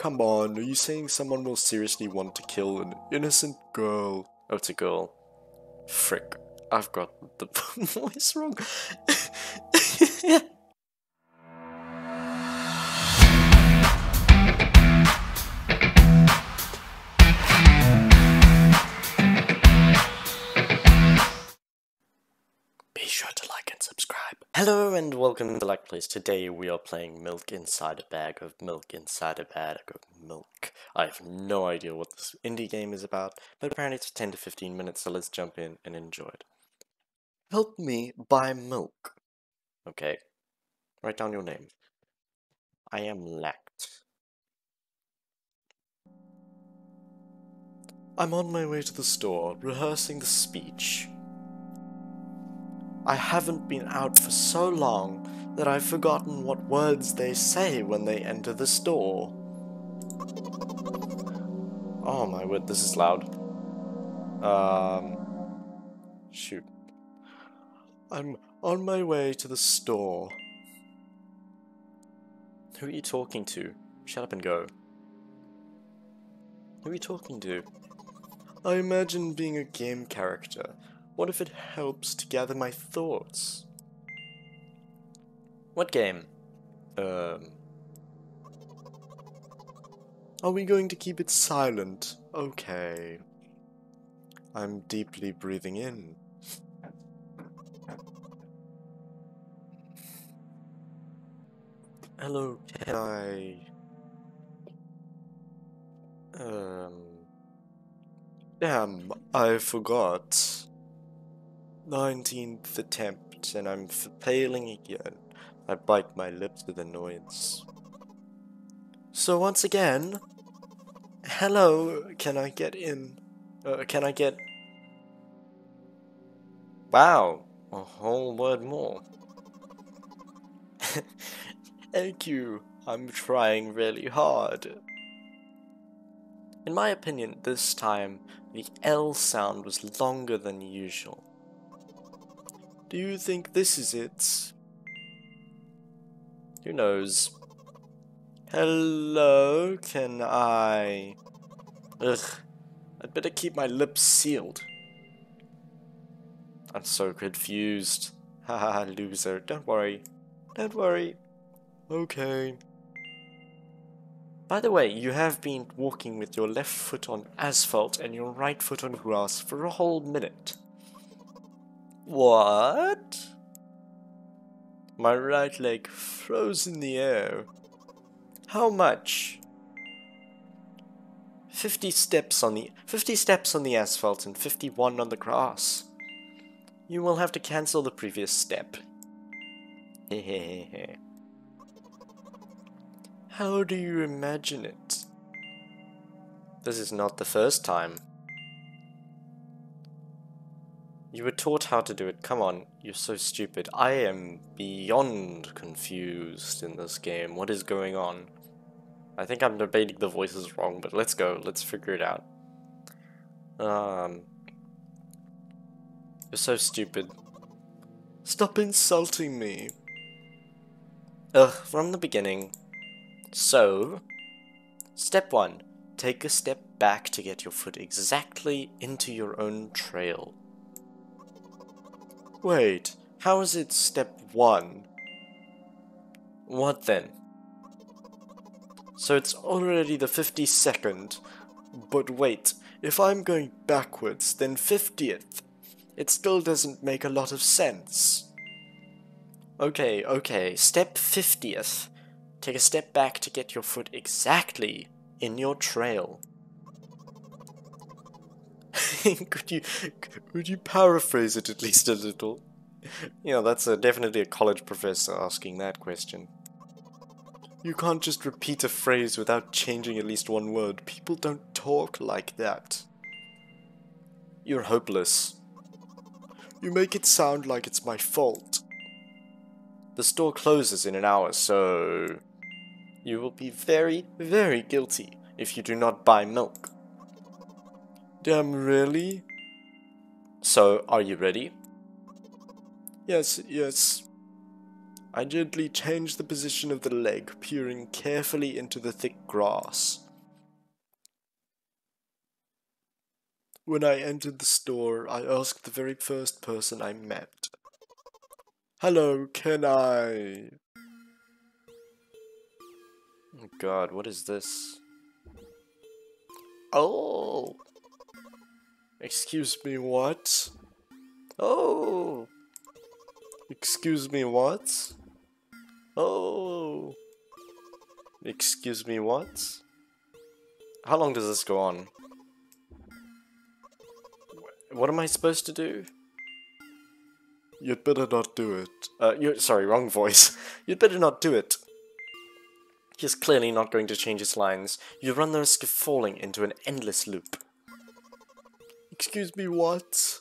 come on, are you saying someone will seriously want to kill an innocent girl? Oh, it's a girl. Frick, I've got the voice wrong. Hello and welcome to Lacked Plays. Today we are playing Milk Inside a Bag of Milk Inside a Bag of Milk. I have no idea what this indie game is about, but apparently it's 10 to 15 minutes, so let's jump in and enjoy it. Help me buy milk. Okay. Write down your name. I am Lact. I'm on my way to the store, rehearsing the speech. I haven't been out for so long that I've forgotten what words they say when they enter the store. Oh my word, this is loud. Um. Shoot. I'm on my way to the store. Who are you talking to? Shut up and go. Who are you talking to? I imagine being a game character. What if it helps to gather my thoughts? What game? Um. Are we going to keep it silent? Okay. I'm deeply breathing in. Hello, can I... Um... Damn, I forgot. 19th attempt, and I'm failing again. I bite my lips with annoyance. So once again, hello, can I get in? Uh, can I get... Wow, a whole word more. Thank you, I'm trying really hard. In my opinion, this time, the L sound was longer than usual. Do you think this is it? Who knows? Hello, can I... Ugh, I'd better keep my lips sealed. I'm so confused. Haha, loser. Don't worry. Don't worry. Okay. By the way, you have been walking with your left foot on asphalt and your right foot on grass for a whole minute. What? My right leg froze in the air. How much? 50 steps on the 50 steps on the asphalt and 51 on the grass. You will have to cancel the previous step. Hehehe. How do you imagine it? This is not the first time. You were taught how to do it. Come on, you're so stupid. I am beyond confused in this game. What is going on? I think I'm debating the voices wrong, but let's go. Let's figure it out. Um, You're so stupid. Stop insulting me. Ugh, from the beginning. So, step one. Take a step back to get your foot exactly into your own trail. Wait, how is it step one? What then? So it's already the 52nd. But wait, if I'm going backwards, then 50th. It still doesn't make a lot of sense. Okay, okay, step 50th. Take a step back to get your foot exactly in your trail. Could you could you paraphrase it at least a little? You know, that's a, definitely a college professor asking that question. You can't just repeat a phrase without changing at least one word. People don't talk like that. You're hopeless. You make it sound like it's my fault. The store closes in an hour, so... You will be very, very guilty if you do not buy milk. Damn, really? So, are you ready? Yes, yes. I gently changed the position of the leg, peering carefully into the thick grass. When I entered the store, I asked the very first person I met. Hello, can I? Oh god, what is this? Oh! Excuse me, what? Oh! Excuse me, what? Oh! Excuse me, what? How long does this go on? What am I supposed to do? You'd better not do it. Uh, you sorry, wrong voice. You'd better not do it. He's clearly not going to change his lines. You run the risk of falling into an endless loop. Excuse me, what?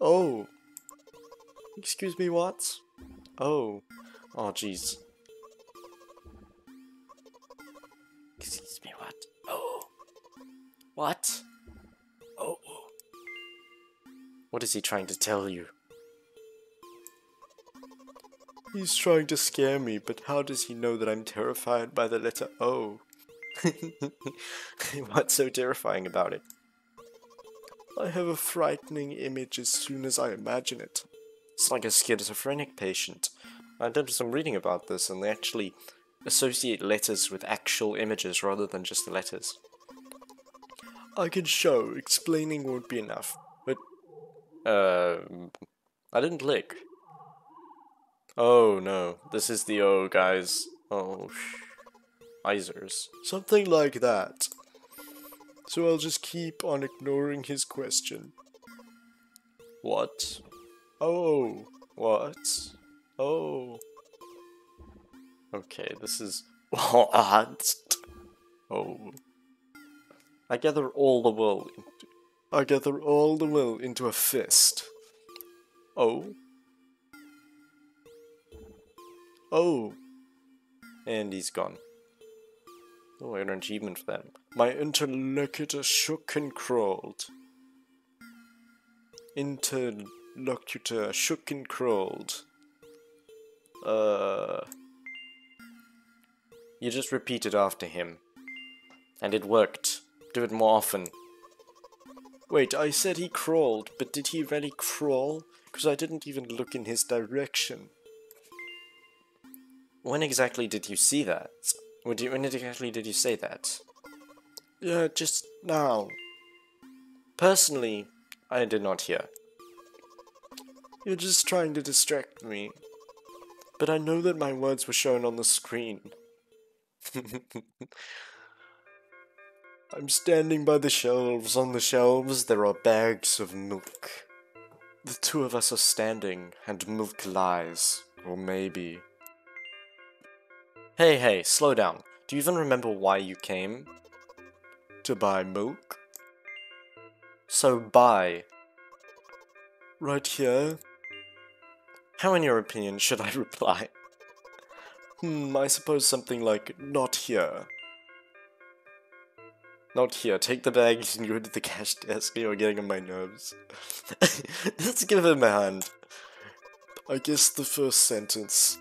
Oh. Excuse me, what? Oh. Oh, jeez. Excuse me, what? Oh. What? Oh. What is he trying to tell you? He's trying to scare me, but how does he know that I'm terrified by the letter O? What's so terrifying about it? I have a frightening image as soon as I imagine it. It's like a schizophrenic patient. I did some reading about this, and they actually associate letters with actual images rather than just the letters. I can show, explaining won't be enough, but... Uh... I didn't lick. Oh no, this is the O, guys. Oh, sh... Isers. Something like that. So I'll just keep on ignoring his question. What? Oh, what? Oh. Okay, this is... What? Oh. I gather all the will into... I gather all the will into a fist. Oh. Oh. And he's gone. Oh, I got an achievement for that. My interlocutor shook and crawled. Interlocutor shook and crawled. Uh... You just repeat it after him. And it worked. Do it more often. Wait, I said he crawled, but did he really crawl? Because I didn't even look in his direction. When exactly did you see that? When, you, when exactly did you say that? Yeah, just now. Personally, I did not hear. You're just trying to distract me. But I know that my words were shown on the screen. I'm standing by the shelves. On the shelves there are bags of milk. The two of us are standing, and milk lies. Or maybe Hey, hey, slow down. Do you even remember why you came? To buy milk? So buy. Right here? How in your opinion should I reply? Hmm, I suppose something like, not here. Not here. Take the bag and go to the cash desk. You're getting on my nerves. Let's give him a hand. I guess the first sentence.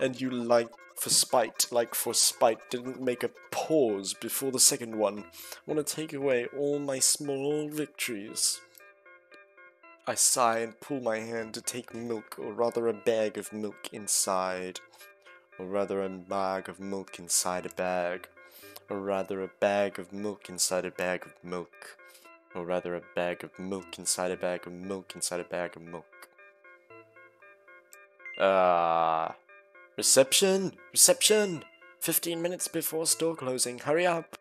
And you like for spite, like for spite, didn't make a pause before the second one. Want to take away all my small victories. I sigh and pull my hand to take milk, or rather a bag of milk inside. Or rather a bag of milk inside a bag. Or rather a bag of milk inside a bag of milk. Or rather a bag of milk inside a bag of milk inside a bag of milk. Ah. Uh, Reception! Reception! 15 minutes before store closing, hurry up!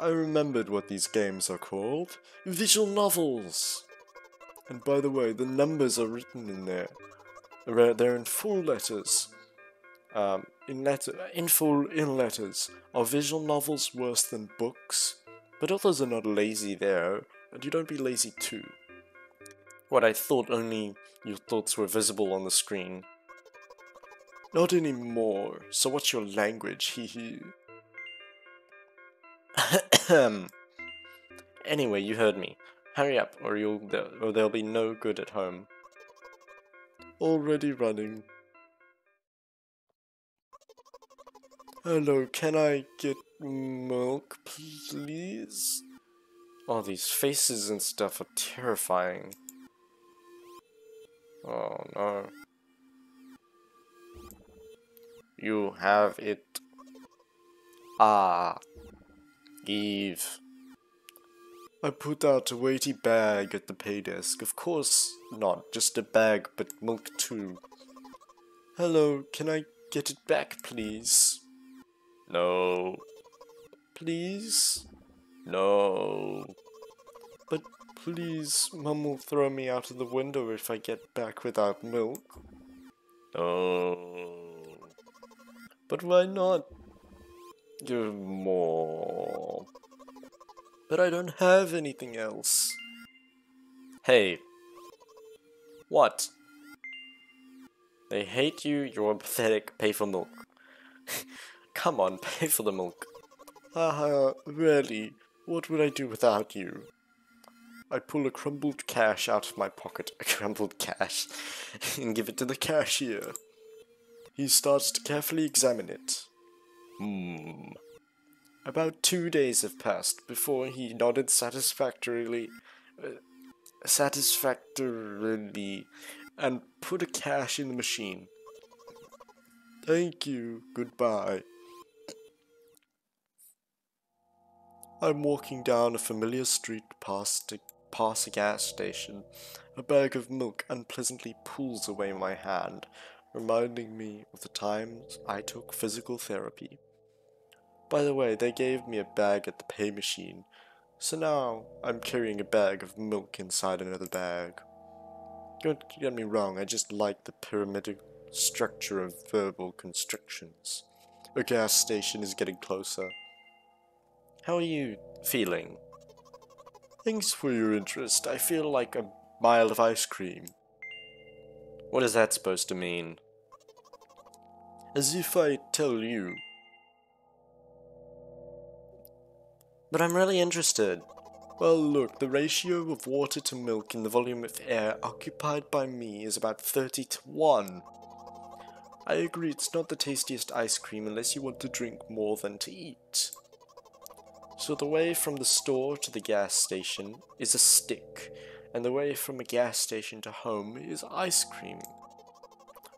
I remembered what these games are called. Visual novels! And by the way, the numbers are written in there. They're in full letters. Um, in letter, in full in letters. Are visual novels worse than books? But authors are not lazy there, and you don't be lazy too. What I thought only your thoughts were visible on the screen. Not anymore. So what's your language? Hee hee. anyway, you heard me. Hurry up, or you'll or there'll be no good at home. already running. Hello, can I get milk, please? All oh, these faces and stuff are terrifying. Oh no. You have it. Ah. Eve. I put out a weighty bag at the pay desk. Of course not just a bag, but milk too. Hello, can I get it back, please? No. Please? No. But please, Mum will throw me out of the window if I get back without milk. No. But why not? Give more. But I don't have anything else. Hey. What? They hate you, you're pathetic, pay for milk. Come on, pay for the milk. Haha, really? What would I do without you? I pull a crumbled cash out of my pocket, a crumbled cash, and give it to the cashier. He starts to carefully examine it. Hmm. About two days have passed before he nodded satisfactorily, uh, satisfactorily, and put a cash in the machine. Thank you. Goodbye. I'm walking down a familiar street past a, past a gas station. A bag of milk unpleasantly pulls away my hand, reminding me of the times I took physical therapy. By the way, they gave me a bag at the pay machine, so now I'm carrying a bag of milk inside another bag. Don't get me wrong, I just like the pyramidal structure of verbal constrictions. A gas station is getting closer. How are you feeling? Thanks for your interest. I feel like a mile of ice cream. What is that supposed to mean? As if I tell you But I'm really interested. Well, look, the ratio of water to milk in the volume of air occupied by me is about 30 to 1. I agree it's not the tastiest ice cream unless you want to drink more than to eat. So the way from the store to the gas station is a stick, and the way from a gas station to home is ice cream.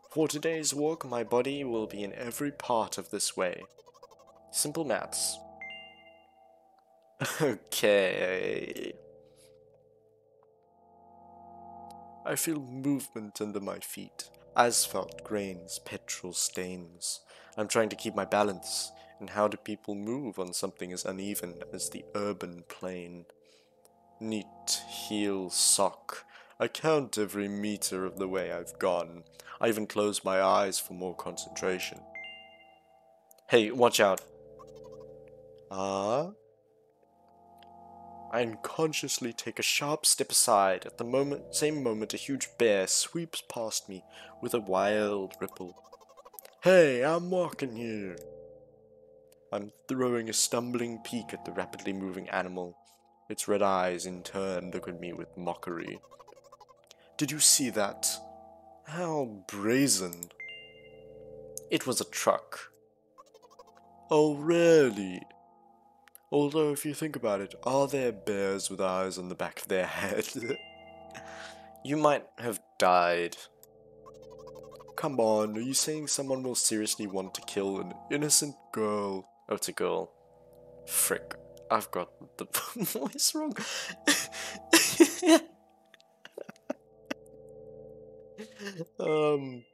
For today's walk, my body will be in every part of this way. Simple maths. Okay. I feel movement under my feet. Asphalt grains, petrol stains. I'm trying to keep my balance. And how do people move on something as uneven as the urban plane? Neat heel sock. I count every meter of the way I've gone. I even close my eyes for more concentration. Hey, watch out. Ah? I unconsciously take a sharp step aside. At the moment, same moment, a huge bear sweeps past me with a wild ripple. Hey, I'm walking here. I'm throwing a stumbling peek at the rapidly moving animal. Its red eyes, in turn, look at me with mockery. Did you see that? How brazen. It was a truck. Oh, really? Although, if you think about it, are there bears with eyes on the back of their head? you might have died. Come on, are you saying someone will seriously want to kill an innocent girl? Oh, it's a girl. Frick. I've got the voice wrong. um...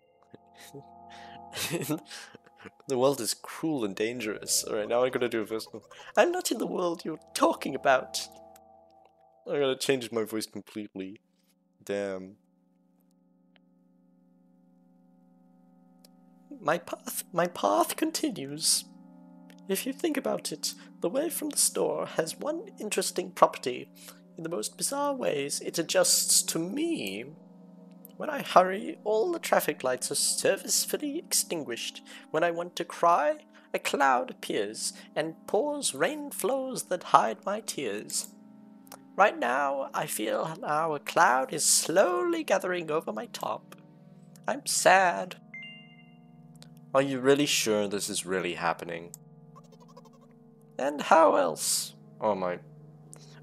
The world is cruel and dangerous. Alright, now I'm gonna do a voice. I'm not in the world you're talking about. I gotta change my voice completely. Damn. My path, my path continues. If you think about it, the way from the store has one interesting property. In the most bizarre ways, it adjusts to me. When I hurry, all the traffic lights are servicefully extinguished. When I want to cry, a cloud appears and pours rain flows that hide my tears. Right now, I feel how a cloud is slowly gathering over my top. I'm sad. Are you really sure this is really happening? And how else? Oh my...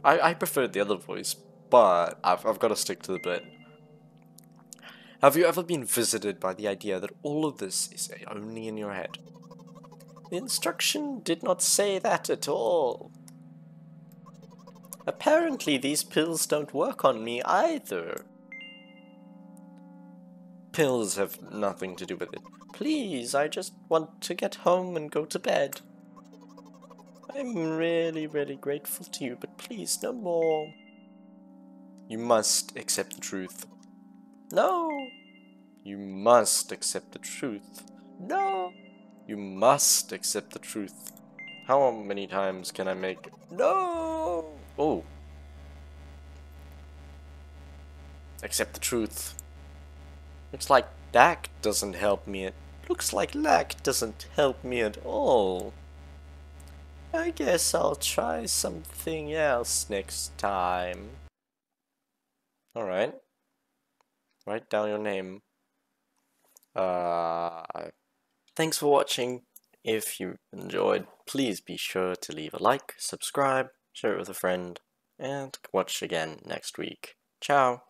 I, I preferred the other voice, but I've, I've got to stick to the bit. Have you ever been visited by the idea that all of this is only in your head? The instruction did not say that at all. Apparently these pills don't work on me either. Pills have nothing to do with it. Please, I just want to get home and go to bed. I'm really, really grateful to you, but please, no more. You must accept the truth. No. You must accept the truth. No. You must accept the truth. How many times can I make... No! Oh. Accept the truth. Looks like that doesn't help me. It looks like lack doesn't help me at all. I guess I'll try something else next time. Alright. Write down your name. Uh, thanks for watching. If you enjoyed, please be sure to leave a like, subscribe, share it with a friend, and watch again next week. Ciao!